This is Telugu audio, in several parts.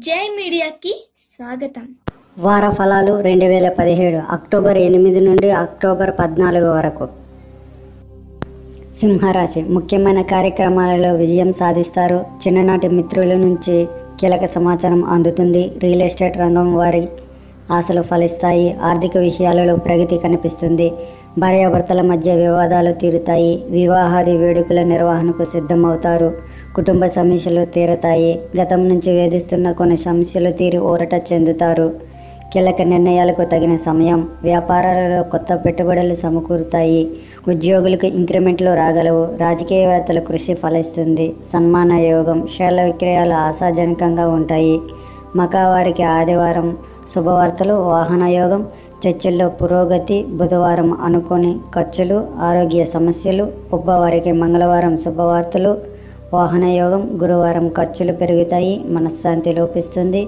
జై మీడియాకి స్వాగతం. వార ఫలాలు రెండు వేల పదిహేడు అక్టోబర్ ఎనిమిది నుండి అక్టోబర్ పద్నాలుగు వరకు. సింహరాశి ముఖ్యమైన కార్యక్రమాలలో విజయం సాధిస్తారు. చిన్ననాటి మిత్రుల నుంచి కీలక సమాచారం అందుతుంది. రియల్ ఎస్టేట్ రంగం వారి ఆశలు ఫలిస్తాయి. ఆర్థిక విషయాలలో ప్రగతి కనిపిస్తుంది. భార్యాభర్తల మధ్య వివాదాలు తీరుతాయి. వివాహాది వేడుకల నిర్వహణకు సిద్ధమవుతారు. కుటుంబ సమస్యలు తీరుతాయి. గతం నుంచి వేధిస్తున్న కొన్ని సమస్యలు తీరి ఊరట చెందుతారు. కీలక నిర్ణయాలకు తగిన సమయం. వ్యాపారాలలో కొత్త పెట్టుబడులు సమకూరుతాయి. ఉద్యోగులకు ఇంక్రిమెంట్లు రాగలవు. రాజకీయవేత్తల కృషి ఫలిస్తుంది. సన్మాన యోగం షేర్ల విక్రయాలు ఆశాజనకంగా ఉంటాయి. మకావారికి ఆదివారం శుభవార్తలు వాహనయోగం చర్చల్లో పురోగతి బుధవారం అనుకోని ఖర్చులు ఆరోగ్య సమస్యలు ఉబ్బవారికి మంగళవారం శుభవార్తలు వాహనయోగం గురువారం ఖర్చులు పెరుగుతాయి మనశ్శాంతి లోపిస్తుంది.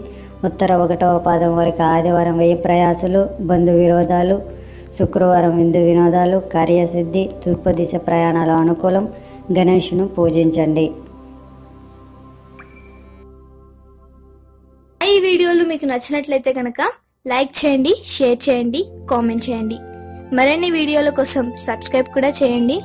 ఉత్తర ఒకటవ పాదం వరకు ఆదివారం వెయ్యి ప్రయాసులు బంధు విరోధాలు శుక్రవారం విందు వినోదాలు కార్యసిద్ధి తూర్పు దిశ ప్రయాణాలు అనుకూలం. గణేష్ను పూజించండి. వీడియోలు మీకు నచ్చినట్లయితే కనుక లైక్ చేయండి షేర్ చేయండి కామెంట్ చేయండి. మరిన్ని వీడియోల కోసం సబ్స్క్రైబ్ కూడా చేయండి.